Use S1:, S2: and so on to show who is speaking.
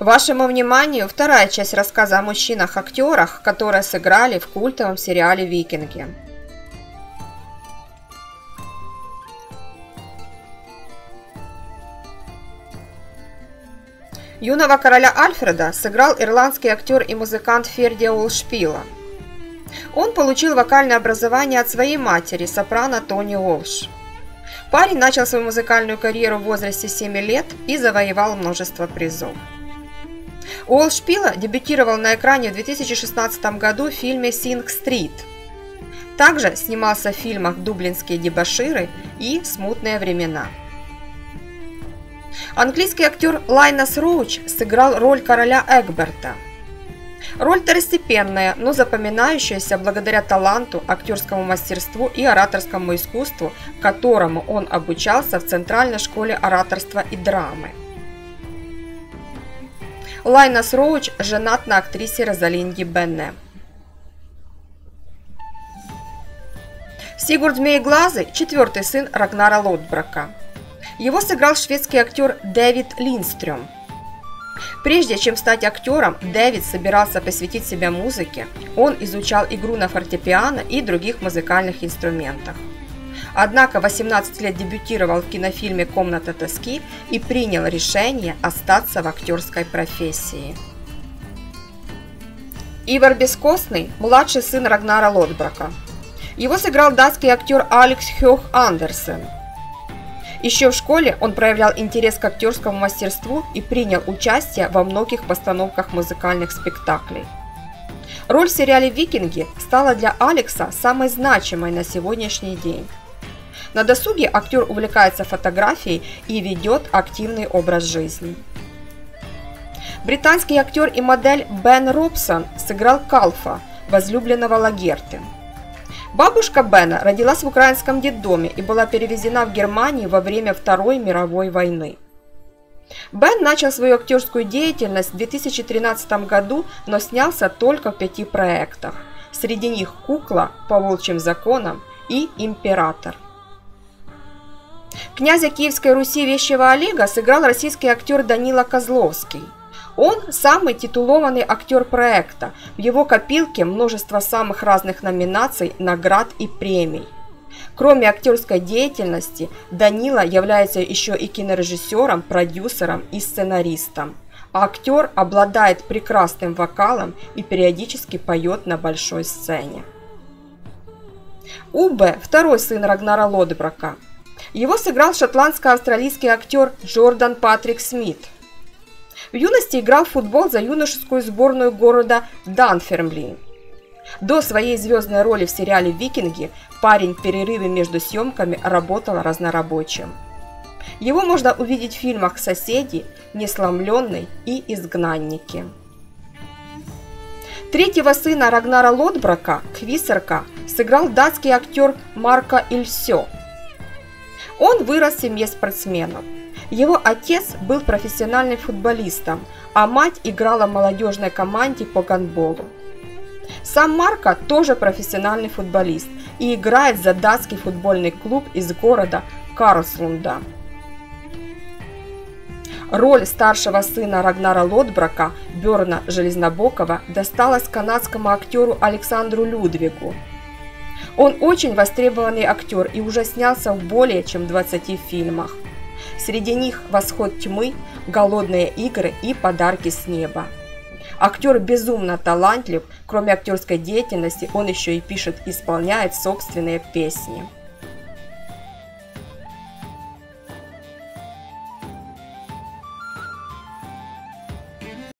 S1: Вашему вниманию вторая часть рассказа о мужчинах-актерах, которые сыграли в культовом сериале «Викинги». Юного короля Альфреда сыграл ирландский актер и музыкант Ферди Уолшпила. Он получил вокальное образование от своей матери, сопрано Тони Уолш. Парень начал свою музыкальную карьеру в возрасте 7 лет и завоевал множество призов. Уолл Шпила дебютировал на экране в 2016 году в фильме «Синг-стрит». Также снимался в фильмах «Дублинские дебоширы» и «Смутные времена». Английский актер Лайнас Роуч сыграл роль короля Эгберта. Роль второстепенная, но запоминающаяся благодаря таланту, актерскому мастерству и ораторскому искусству, которому он обучался в Центральной школе ораторства и драмы. Лайнас Роуч женат на актрисе Розалинде Бенне. Сигурд Змееглазый – четвертый сын Рагнара Лотбрака. Его сыграл шведский актер Дэвид Линстрём. Прежде чем стать актером, Дэвид собирался посвятить себя музыке. Он изучал игру на фортепиано и других музыкальных инструментах. Однако 18 лет дебютировал в кинофильме «Комната тоски» и принял решение остаться в актерской профессии. Ивар Бескостный – младший сын Рагнара Лотбрака. Его сыграл датский актер Алекс Хёх Андерсен. Еще в школе он проявлял интерес к актерскому мастерству и принял участие во многих постановках музыкальных спектаклей. Роль в сериале «Викинги» стала для Алекса самой значимой на сегодняшний день. На досуге актер увлекается фотографией и ведет активный образ жизни. Британский актер и модель Бен Робсон сыграл Калфа, возлюбленного Лагерты. Бабушка Бена родилась в украинском детдоме и была перевезена в Германию во время Второй мировой войны. Бен начал свою актерскую деятельность в 2013 году, но снялся только в пяти проектах. Среди них «Кукла», «По волчьим законам» и «Император». Князя Киевской Руси Вещего Олега сыграл российский актер Данила Козловский. Он самый титулованный актер проекта. В его копилке множество самых разных номинаций, наград и премий. Кроме актерской деятельности, Данила является еще и кинорежиссером, продюсером и сценаристом. А актер обладает прекрасным вокалом и периодически поет на большой сцене. Убе – второй сын Рагнара Лодбрака – его сыграл шотландско-австралийский актер Джордан Патрик Смит. В юности играл в футбол за юношескую сборную города Данфермлин. До своей звездной роли в сериале «Викинги» парень в перерыве между съемками работал разнорабочим. Его можно увидеть в фильмах «Соседи», «Несломленный» и «Изгнанники». Третьего сына Рагнара Лотбрака, Квисерка, сыграл датский актер Марко Ильсё – он вырос в семье спортсменов. Его отец был профессиональным футболистом, а мать играла в молодежной команде по гандболу. Сам Марко тоже профессиональный футболист и играет за датский футбольный клуб из города Карлслунда. Роль старшего сына Рагнара Лотбрака, Берна Железнобокова, досталась канадскому актеру Александру Людвигу – он очень востребованный актер и уже снялся в более чем 20 фильмах. Среди них «Восход тьмы», «Голодные игры» и «Подарки с неба». Актер безумно талантлив, кроме актерской деятельности он еще и пишет и исполняет собственные песни.